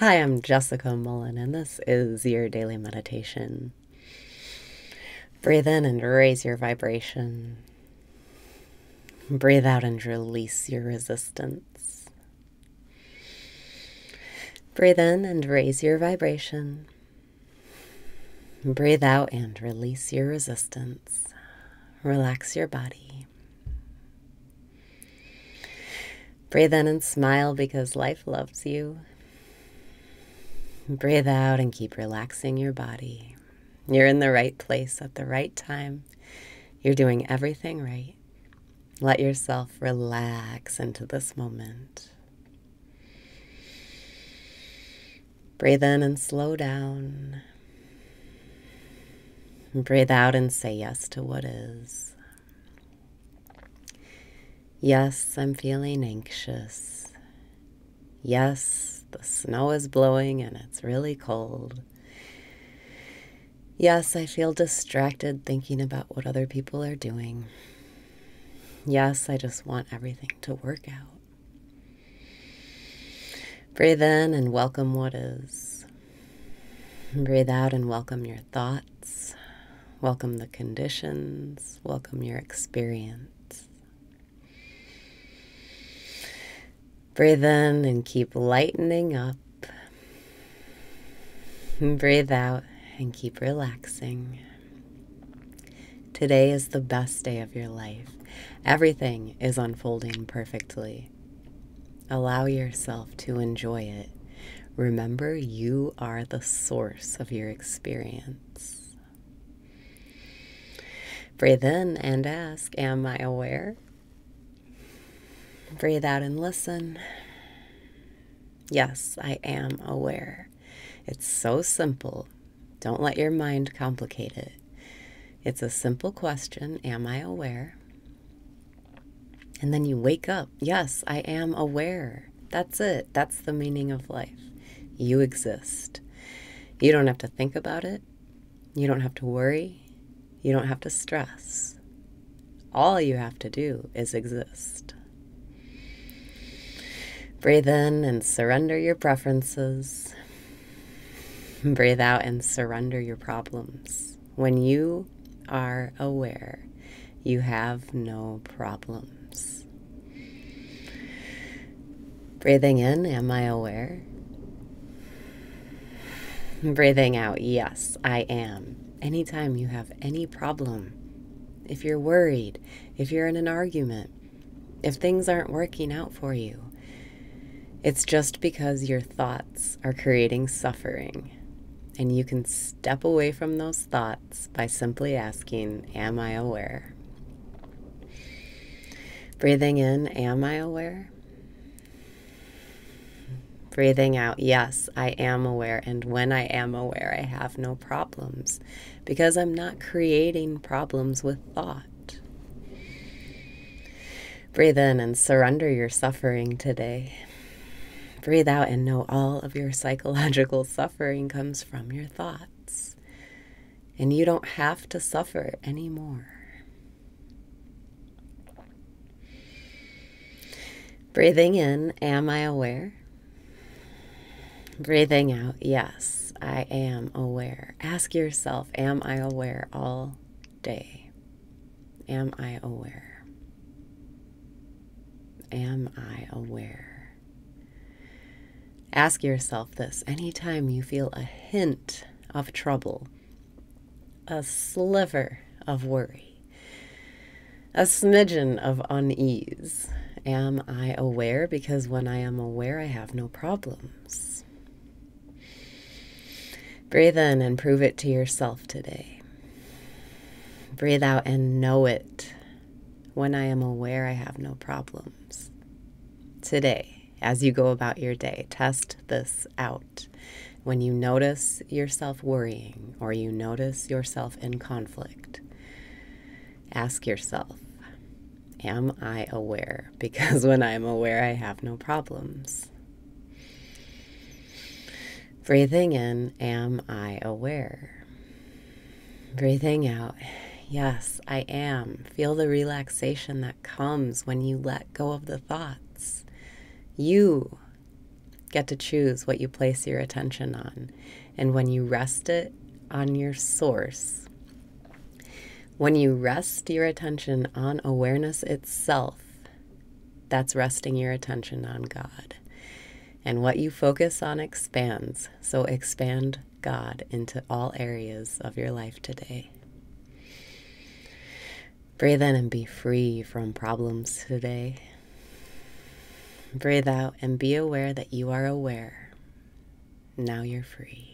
Hi, I'm Jessica Mullen, and this is your daily meditation. Breathe in and raise your vibration. Breathe out and release your resistance. Breathe in and raise your vibration. Breathe out and release your resistance. Relax your body. Breathe in and smile because life loves you. Breathe out and keep relaxing your body. You're in the right place at the right time. You're doing everything right. Let yourself relax into this moment. Breathe in and slow down. Breathe out and say yes to what is. Yes, I'm feeling anxious. Yes, the snow is blowing and it's really cold. Yes, I feel distracted thinking about what other people are doing. Yes, I just want everything to work out. Breathe in and welcome what is. Breathe out and welcome your thoughts. Welcome the conditions. Welcome your experience. Breathe in and keep lightening up. breathe out and keep relaxing. Today is the best day of your life. Everything is unfolding perfectly. Allow yourself to enjoy it. Remember, you are the source of your experience. Breathe in and ask, Am I aware? Breathe out and listen. Yes, I am aware. It's so simple. Don't let your mind complicate it. It's a simple question Am I aware? And then you wake up. Yes, I am aware. That's it. That's the meaning of life. You exist. You don't have to think about it. You don't have to worry. You don't have to stress. All you have to do is exist. Breathe in and surrender your preferences. Breathe out and surrender your problems. When you are aware, you have no problems. Breathing in, am I aware? Breathing out, yes, I am. Anytime you have any problem, if you're worried, if you're in an argument, if things aren't working out for you, it's just because your thoughts are creating suffering. And you can step away from those thoughts by simply asking, Am I aware? Breathing in, Am I aware? Breathing out, Yes, I am aware. And when I am aware, I have no problems because I'm not creating problems with thought. Breathe in and surrender your suffering today. Breathe out and know all of your psychological suffering comes from your thoughts. And you don't have to suffer anymore. Breathing in, am I aware? Breathing out, yes, I am aware. Ask yourself, am I aware all day? Am I aware? Am I aware? Ask yourself this anytime you feel a hint of trouble, a sliver of worry, a smidgen of unease. Am I aware? Because when I am aware, I have no problems. Breathe in and prove it to yourself today. Breathe out and know it. When I am aware, I have no problems. Today, as you go about your day. Test this out. When you notice yourself worrying or you notice yourself in conflict, ask yourself, Am I aware? Because when I'm aware, I have no problems. Breathing in, Am I aware? Breathing out, Yes, I am. Feel the relaxation that comes when you let go of the thoughts. You get to choose what you place your attention on. And when you rest it on your source, when you rest your attention on awareness itself, that's resting your attention on God. And what you focus on expands. So expand God into all areas of your life today. Breathe in and be free from problems today. Breathe out and be aware that you are aware. Now you're free.